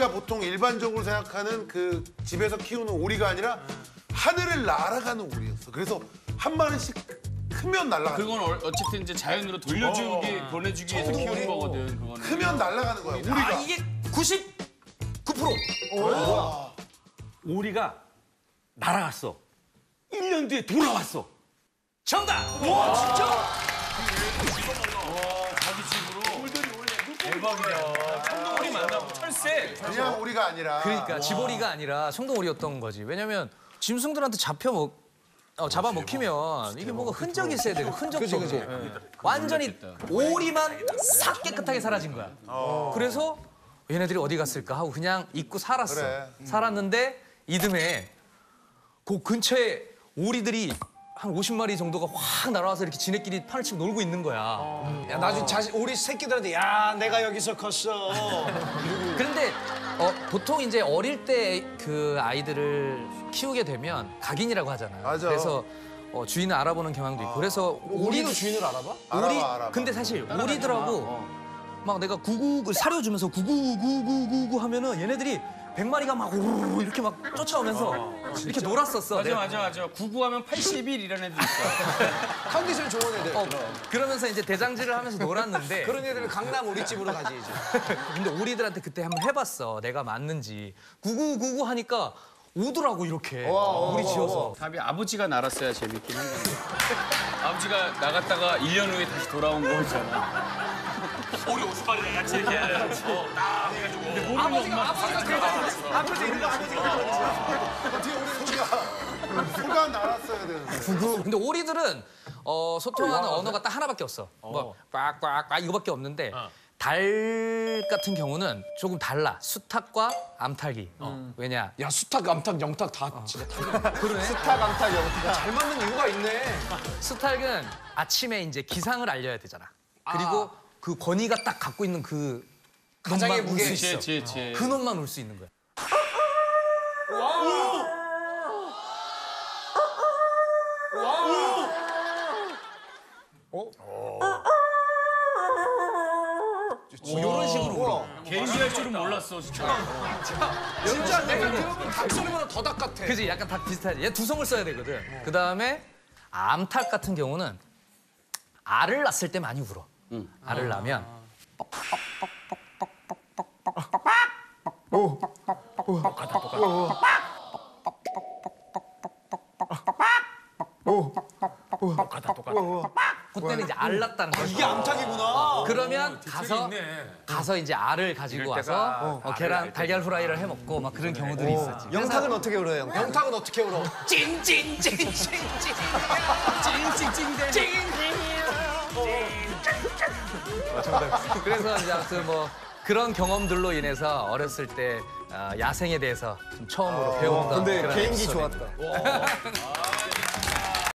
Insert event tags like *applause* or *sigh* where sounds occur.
우리가 보통 일반적으로 생각하는 그 집에서 키우는 오리가 아니라 하늘을 날아가는 오리였어. 그래서 한 마리씩 크면 날아가는 거야. 그건 어- 어쨌든 이제 자연으로 돌려주기 보내주기 위해서 키우는 거거든. 그거는. 크면 날아가는 거야. 아, 우리가. 이게 99%. 오리가 날아갔어. 1년 뒤에 돌아왔어. 정답! 와, 진짜? 우리 만나고 철새. 그냥 오리가 아니라. 그러니까 집오리가 아니라 성동오리였던 거지. 왜냐면 짐승들한테 잡혀 먹 어, 잡아 먹히면 이게 뭔가 흔적이 있어야 돼. 흔적도 없고. 예. 완전히 오리만 싹 깨끗하게 사라진 거야. 그래서 얘네들이 어디 갔을까 하고 그냥 잊고 살았어. 그래. 살았는데 이듬해 그 근처에 오리들이 한 50마리 정도가 확 날아와서 이렇게 지네끼리 판을 치고 놀고 있는 거야. 야, 나중에 자식 우리 새끼들한테 야 내가 여기서 컸어. *laughs* 그런데 어, 보통 이제 어릴 때 그 아이들을 키우게 되면 각인이라고 하잖아요. 맞아. 그래서 어, 주인을 알아보는 경향도 있고. 그래서 우리도 주인을 알아봐? 오리 알아봐, 알아봐. 근데 사실 오리들하고 막 내가 구구를 사려주면서 구구구구구구 하면은 얘네들이 백 마리가 막 우르르 이렇게 막 쫓아오면서 이렇게 놀았었어. 맞아 내가. 맞아 맞아. 구구하면 80일 이런 애들 있어. *laughs* 컨디션 좋은 애들. 어, 그러면서 이제 대장질을 하면서 놀았는데 *laughs* 그런 애들은 강남 우리 집으로 가지 이제. *laughs* 근데 오리들한테 그때 한번 해봤어. 내가 맞는지. 구구구구 하니까 오더라고 이렇게. 우리 지어서. 답이 아버지가 날았어야 재밌긴 한 건데. 아버지가 나갔다가 1년 후에 다시 돌아온 거 있잖아. 우리 50발이나 같이 이렇게 어, 딱 해가지고. 근데 모르는 엄마. 어떻게 우리 소리가 소가 날았어야 되는데. 근데 오리들은 어, 소통하는 언어가 딱 하나밖에 없어. 뭐 꽉꽉꽉 이거밖에 없는데 달 같은 경우는 조금 달라. 수탉과 암탉이. 왜냐? 야 수탉, 암탉, 영탉 다 진짜 *laughs* 그러네. 수탉, 암탉, 영탉 잘 맞는 이유가 있네. 수탉은 아침에 이제 기상을 알려야 되잖아. 그리고 그 권위가 딱 갖고 있는 그 가장의 무게. 울수 있어. 그치 그치. 그 놈만 울 수 있는 거야. 이런 식으로 울어. 개인기 할 줄은 몰랐어 진짜. 진짜 내가 들어본 닭 소리보다 더 닭 같아. 그지? 약간 다 비슷하지. 얘 두성을 써야 되거든. 그 다음에 암탉 같은 경우는 알을 낳았을 때 많이 울어. 알을 낳으면 그때는 이제 알 낳았다는 거야. 이게 암탉이구나. 그러면 가서 가서 이제 알을 가지고 와서 어, 계란 달걀 후라이를 해 먹고 막 그런 경우들이 있었지. 영탁은 어떻게 울어요? 영탁? 영탁은 어떻게 울어? *laughs* 그래서 이제 아무튼 뭐 그런 경험들로 인해서 어렸을 때 어, 야생에 대해서 좀 처음으로 배웠던 근데 그런 개인기 에피소드. 좋았다. *laughs*